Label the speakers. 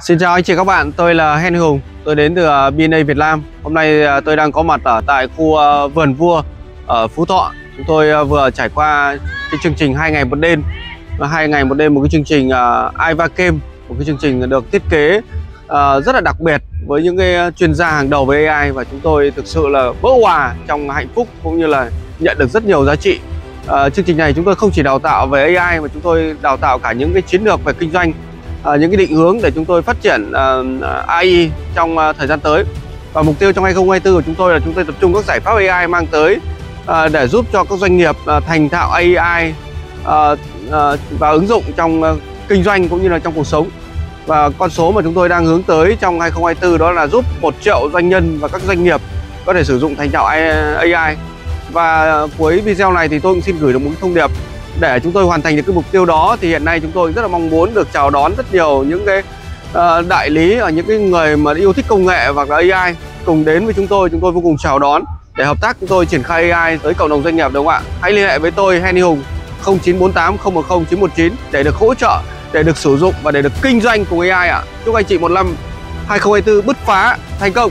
Speaker 1: Xin chào anh chị các bạn, tôi là Hen Hùng, tôi đến từ ờ, BNA Việt Nam. Hôm nay ờ, tôi đang có mặt ở tại khu ờ, vườn vua ở Phú Thọ. Chúng tôi vừa trải qua cái chương trình hai ngày một đêm, hai ngày một đêm một cái chương trình Iva Game, một cái chương trình được thiết kế rất là đặc biệt với những cái chuyên gia hàng đầu về AI và chúng tôi thực sự là vỡ hòa trong hạnh phúc cũng như là nhận được rất nhiều giá trị. Chương trình này chúng tôi không chỉ đào tạo về AI mà chúng tôi đào tạo cả những cái chiến lược về kinh doanh uh, những cái định hướng để chúng tôi phát triển à, à, uh, AI trong uh, thời gian tới. Và mục tiêu trong 2024 của chúng tôi là chúng tôi tập trung các giải pháp AI mang tới uh, để giúp cho các doanh nghiệp uh, thành thạo AI uh, uh, và ứng dụng trong uh, kinh doanh cũng như là trong cuộc sống. Và con số mà chúng tôi đang hướng tới trong 2024 đó là giúp 1 triệu doanh nhân và các doanh nghiệp có thể sử dụng thành thạo AI và cuối video này thì tôi cũng xin gửi được một thông điệp để chúng tôi hoàn thành được cái mục tiêu đó thì hiện nay chúng tôi rất là mong muốn được chào đón rất nhiều những cái uh, đại lý ở những cái người mà yêu thích công nghệ hoặc là AI cùng đến với chúng tôi. Chúng tôi vô cùng chào đón để hợp tác chúng tôi triển khai AI tới cộng đồng doanh nghiệp đúng không ạ? Hãy liên hệ với tôi Henny Hùng 0948 010 919 để được hỗ trợ để được sử dụng và để được kinh doanh cùng AI ạ. Chúc anh chị một năm 2024 bứt phá thành công!